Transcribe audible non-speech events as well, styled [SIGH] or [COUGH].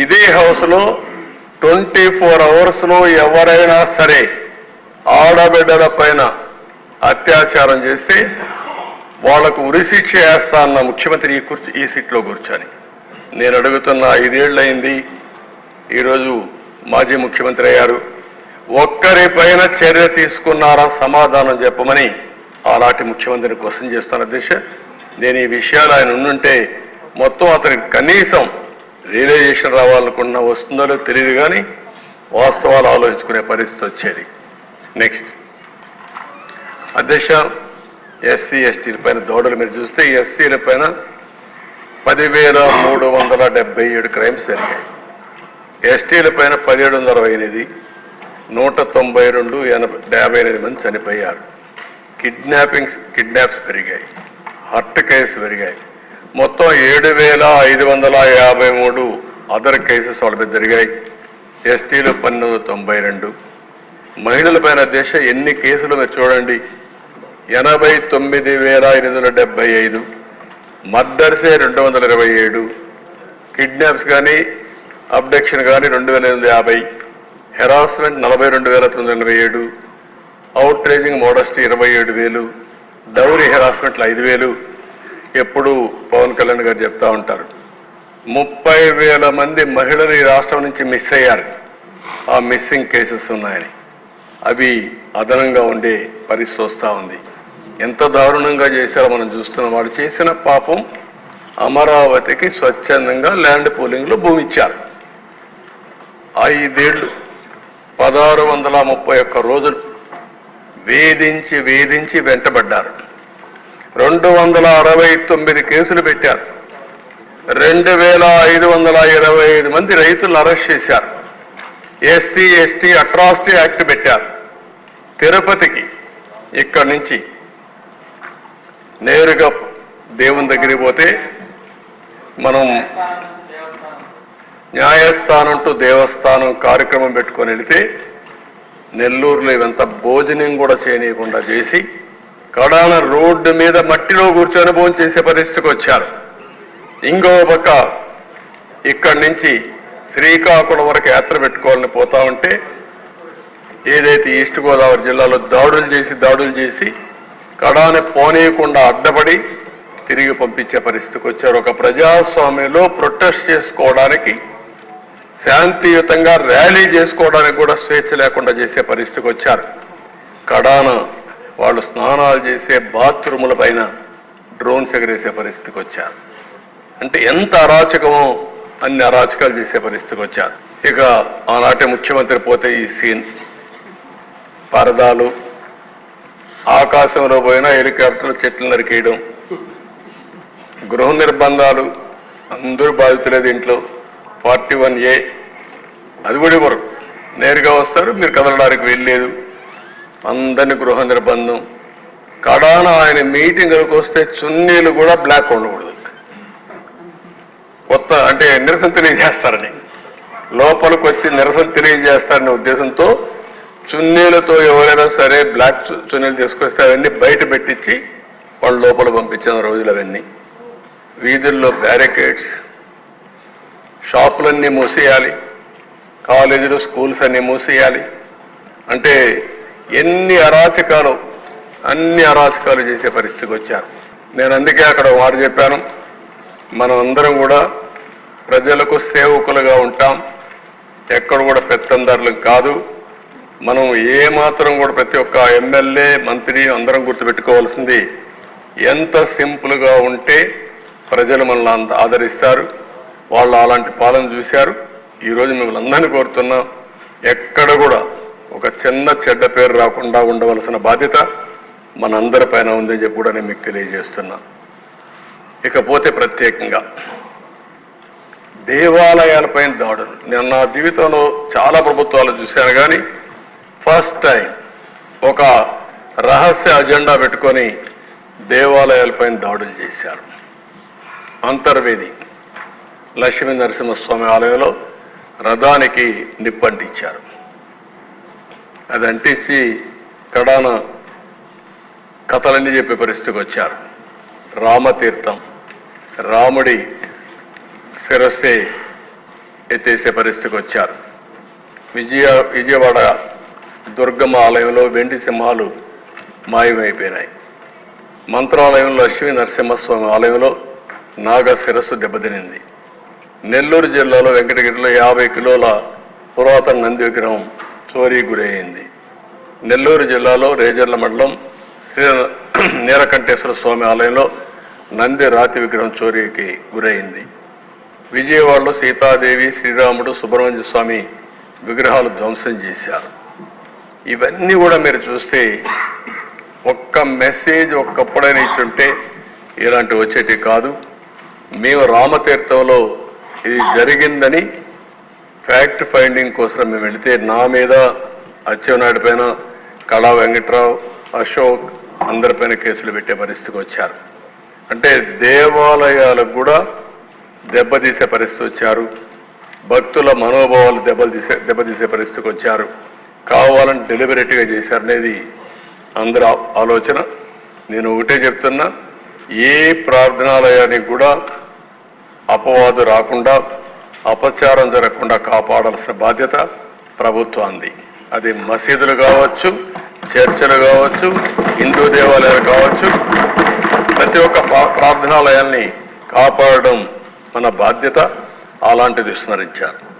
ఇదే హౌస్లో twenty four అవర్స్లో ఎవరైనా సరే ఆడబిడ్డల పైన అత్యాచారం చేస్తే వాళ్ళకు ఉరిశిక్ష వేస్తా అన్న ముఖ్యమంత్రి ఈ కుర్చీ ఈ సీట్లో కూర్చొని. నేను అడుగుతున్న ఐదేళ్ళయింది ఈరోజు మాజీ ముఖ్యమంత్రి అయ్యారు. ఒక్కరిపైన చర్య తీసుకున్నారా సమాధానం చెప్పమని ఆనాటి ముఖ్యమంత్రిని క్వశ్చన్ చేస్తున్న దిశ. నేను ఈ విషయాలు ఆయన ఉండుంటే మొత్తం అతనికి కనీసం రియలైజేషన్ రావాలనుకున్నా వస్తుందో తెలియదు కానీ వాస్తవాలు ఆలోచించుకునే పరిస్థితి వచ్చేది. నెక్స్ట్ అధ్యక్ష ఎస్సీ ఎస్టీల పైన దౌడలు మీరు చూస్తే ఎస్సీల పైన పదివేల మూడు వందల డెబ్బై ఏడు క్రైమ్స్ జరిగాయి. ఎస్టీల పైన పదిహేడు వందల అరవై ఎనిమిది నూట తొంభై రెండు ఎనభై యాభై ఎనిమిది మంది చనిపోయారు. కిడ్నాపింగ్స్ కిడ్నాప్స్ పెరిగాయి. హర్ట్ కేసు పెరిగాయి. మొత్తం ఏడు వేల ఐదు వందల యాభై మూడు అదర్ కేసెస్ వాళ్ళపై జరిగాయి. ఎస్టీలు పన్నెండు వందల తొంభై రెండు. మహిళల పైన దేశ ఎన్ని కేసులు మీరు చూడండి. ఎనభై తొమ్మిది వేల ఎనిమిది వందల డెబ్బై ఐదు. మర్డర్సే రెండు వందల ఇరవై ఏడు. కిడ్నాప్స్ కానీ అబ్డక్షన్ కానీ రెండు వేల ఎనిమిది యాభై. హెరాస్మెంట్ నలభై రెండు వేల తొమ్మిది వందల ఎనభై ఏడు. అవుట్ రేజింగ్ మోడస్టీ ఇరవై ఏడు వేలు. డౌరీ హెరాస్మెంట్లు ఐదు వేలు. ఎప్పుడు పవన్ కళ్యాణ్ గారు చెప్తా ఉంటారు. ముప్పై వేల మంది మహిళలు ఈ రాష్ట్రం నుంచి మిస్ అయ్యారు. ఆ మిస్సింగ్ కేసెస్ ఉన్నాయని. అవి అదనంగా ఉండే పరిస్థితి వస్తూ ఉంది. ఎంత దారుణంగా చేశారో మనం చూస్తున్నాం. వాడు చేసిన పాపం అమరావతికి స్వచ్ఛందంగా ల్యాండ్ పూలింగ్లో భూమి ఇచ్చారు ఐదేళ్ళు పదహారు వందల ముప్పై ఒక్క రోజులు వేధించి వేధించి వెంటబడ్డారు. రెండు వందల అరవై తొమ్మిది కేసులు పెట్టారు. రెండు వేల ఐదు వందల ఇరవై ఐదు మంది రైతులను అరెస్ట్ చేశారు. ఎస్సీ ఎస్టీ అట్రాసిటీ యాక్ట్ పెట్టారు. తిరుపతికి ఇక్కడి నుంచి నేరుగా దేవుని దగ్గరికి పోతే మనం న్యాయస్థానం టు దేవస్థానం కార్యక్రమం పెట్టుకొని వెళితే నెల్లూరులో ఇవంతా భోజనం కూడా చేయనీయకుండా చేసి కడాన రోడ్డు మీద మట్టిలో కూర్చొని భోజనం చేసే పరిస్థితికి వచ్చారు. ఇంకో పక్క ఇక్కడి నుంచి శ్రీకాకుళం వరకు యాత్ర పెట్టుకోవాలని పోతా ఉంటే ఏదైతే ఈస్ట్ గోదావరి జిల్లాలో దాడులు చేసి దాడులు చేసి కడాని పోనీయకుండా అడ్డపడి తిరిగి పంపించే పరిస్థితికి వచ్చారు. ఒక ప్రజాస్వామ్యంలో ప్రొటెస్ట్ చేసుకోవడానికి శాంతియుతంగా ర్యాలీ చేసుకోవడానికి కూడా స్వేచ్ఛ లేకుండా చేసే పరిస్థితికి వచ్చారు. కడాన వాళ్ళు స్నానాలు చేసే బాత్రూముల పైన డ్రోన్స్ ఎగరేసే పరిస్థితికి వచ్చారు. అంటే ఎంత అరాచకమో అన్ని అరాచకాలు చేసే పరిస్థితికి వచ్చారు. ఇక ఆనాటి ముఖ్యమంత్రి పోతే ఈ సీన్. పరదాలు ఆకాశంలో పోయినా హెలికాప్టర్లు చెట్లు నరికేయడం గృహ నిర్బంధాలు అందరూ బాధితులేదు ఇంట్లో. ఫార్టీ వన్ ఏ అది కూడా ఇవ్వరు నేరుగా వస్తారు మీరు కదలడానికి వెళ్ళలేదు అందరిని గృహ నిర్బంధం కడాన ఆయన మీటింగ్లకు వస్తే చున్నీలు కూడా బ్లాక్ ఉండకూడదు. కొత్త అంటే నిరసన తెలియజేస్తారని. లోపలికి వచ్చి నిరసన తెలియజేస్తారనే ఉద్దేశంతో చున్నీలతో ఎవరైనా సరే బ్లాక్ చున్నీలు తీసుకొస్తే అవన్నీ బయట పెట్టించి వాళ్ళు లోపల పంపించిన రోజులు అవన్నీ. వీధుల్లో బ్యారికేడ్స్ షాపులన్నీ మూసేయాలి. కాలేజీలు స్కూల్స్ అన్నీ మూసేయాలి. అంటే ఎన్ని అరాచకాలు అన్ని అరాచకాలు చేసే పరిస్థితికి వచ్చారు. నేను అందుకే అక్కడ వారు చెప్పాను మనం అందరం కూడా ప్రజలకు సేవకులుగా ఉంటాం ఎక్కడ కూడా పెత్తందారులు కాదు. మనం ఏ మాత్రం కూడా ప్రతి ఒక్క ఎమ్మెల్యే మంత్రి అందరం గుర్తుపెట్టుకోవాల్సింది ఎంత సింపుల్గా ఉంటే ప్రజలు మనల్ని అంత ఆదరిస్తారు. వాళ్ళు అలాంటి పాలన చూశారు. ఈరోజు మిమ్మల్ని అందరినీ కోరుతున్నాం. ఎక్కడ కూడా ఒక చిన్న చెడ్డ పేరు రాకుండా ఉండవలసిన బాధ్యత మనందరి పైన ఉందని చెప్పి కూడా నేను మీకు తెలియజేస్తున్నా. ఇకపోతే ప్రత్యేకంగా దేవాలయాలపైన దాడులు. నేను నా జీవితంలో చాలా ప్రభుత్వాలు చూశాను కానీ ఫస్ట్ టైం ఒక రహస్య అజెండా పెట్టుకొని దేవాలయాలపైన దాడులు చేశారు. అంతర్వేది లక్ష్మీ నరసింహస్వామి ఆలయంలో రథానికి నిప్పంటించారు అది అంటించి కడాన కథలన్నీ చెప్పే పరిస్థితికి వచ్చారు. రామతీర్థం రాముడి శిరస్సే ఎత్తేసే పరిస్థితికి వచ్చారు. విజయ విజయవాడ దుర్గమ్మ ఆలయంలో వెండి సింహాలు మాయమైపోయినాయి. మంత్రాలయంలో అశ్వి నరసింహస్వామి ఆలయంలో నాగ శిరస్సు దెబ్బతినింది. నెల్లూరు జిల్లాలో వెంకటగిరిలో యాభై కిలోల పురాతన నంది విగ్రహం చోరీ గురైంది. నెల్లూరు జిల్లాలో రేజర్ల మండలం శ్రీ [CLEARS THROAT] నీలకంఠేశ్వర స్వామి ఆలయంలో నంది రాతి విగ్రహం చోరీకి గురైంది. విజయవాడలో సీతాదేవి శ్రీరాముడు సుబ్రహ్మణ్య స్వామి విగ్రహాలు ధ్వంసం చేశారు. ఇవన్నీ కూడా మీరు చూస్తే ఒక్క మెసేజ్ ఒక్కప్పుడైనా ఇచ్చుంటే ఇలాంటివి వచ్చేటి కాదు. మేము రామతీర్థంలో ఇది జరిగిందని ఫ్యాక్ట్ ఫైండింగ్ కోసం మేము వెళితే నా మీద అచ్చెన్నాయుడు పైన కళా వెంకట్రావు అశోక్ అందరిపైన కేసులు పెట్టే పరిస్థితికి వచ్చారు. అంటే దేవాలయాలకు కూడా దెబ్బతీసే పరిస్థితి వచ్చారు. భక్తుల మనోభావాలు దెబ్బలు తీసే దెబ్బతీసే పరిస్థితికి వచ్చారు. కావాలని డెలిబరేట్గా చేశారనేది అందరి ఆలోచన. నేను ఒకటే చెప్తున్నా ఏ ప్రార్థనాలయానికి కూడా అపవాదు రాకుండా అపచారం జరగకుండా కాపాడాల్సిన బాధ్యత ప్రభుత్వాన్ని అది మసీదులు కావచ్చు చర్చలు కావచ్చు హిందూ దేవాలయాలు కావచ్చు ప్రతి ఒక్క ప్రార్థనాలయాన్ని ప్రార్థనాలయాల్ని కాపాడడం మన బాధ్యత. అలాంటిది విస్మరించారు.